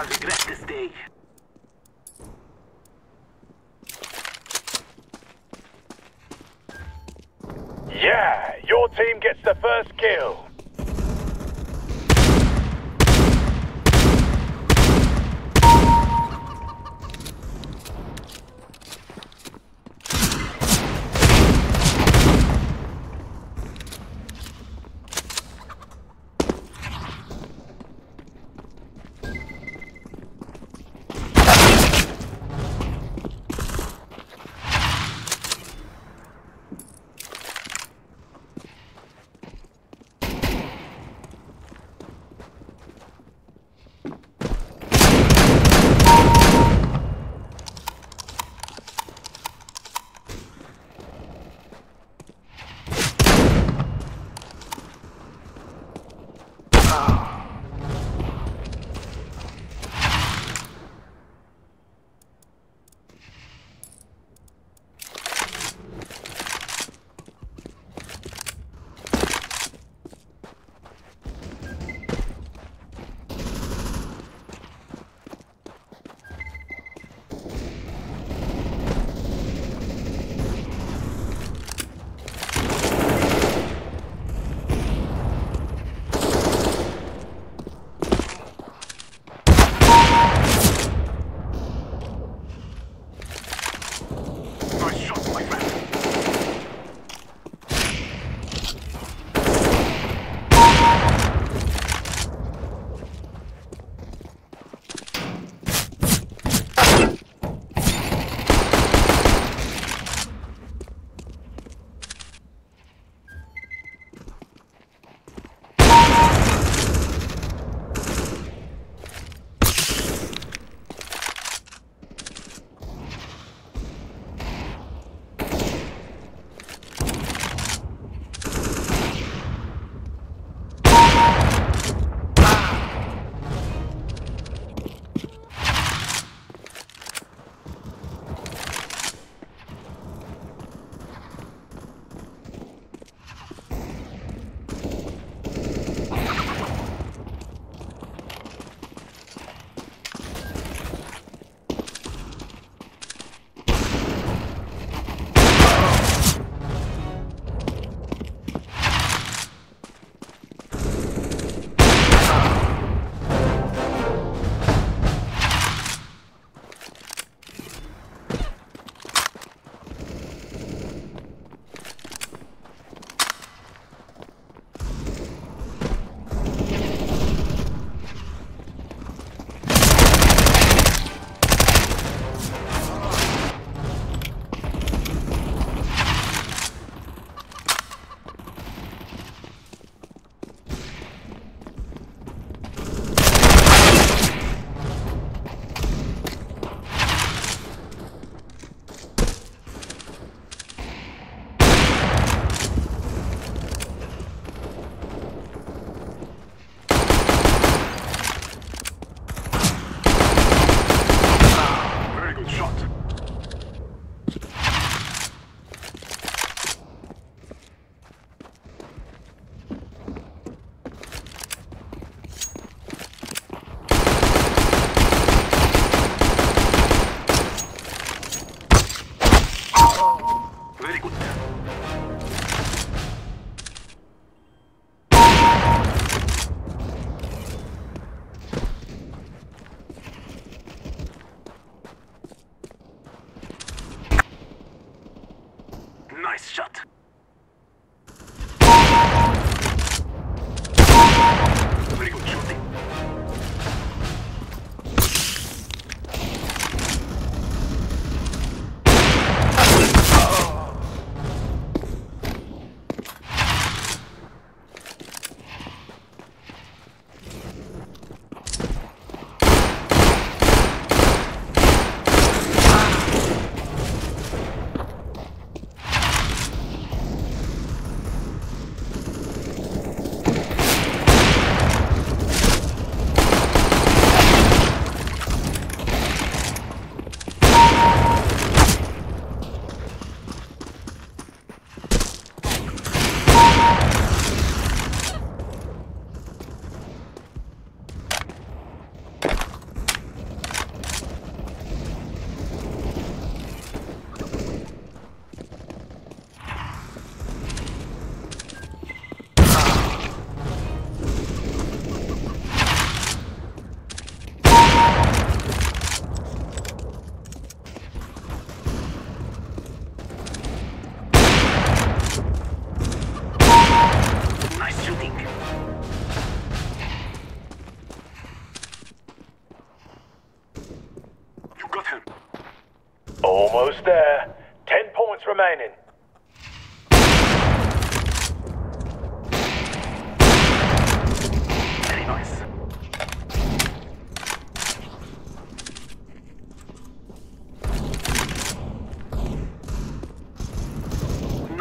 shall regret this day. Yeah, your team gets the first kill.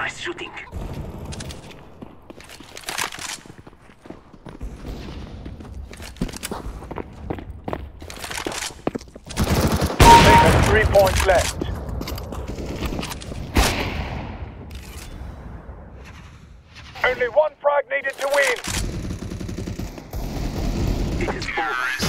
Nice shooting. Your team has three points left. Only one frag needed to win. It is over.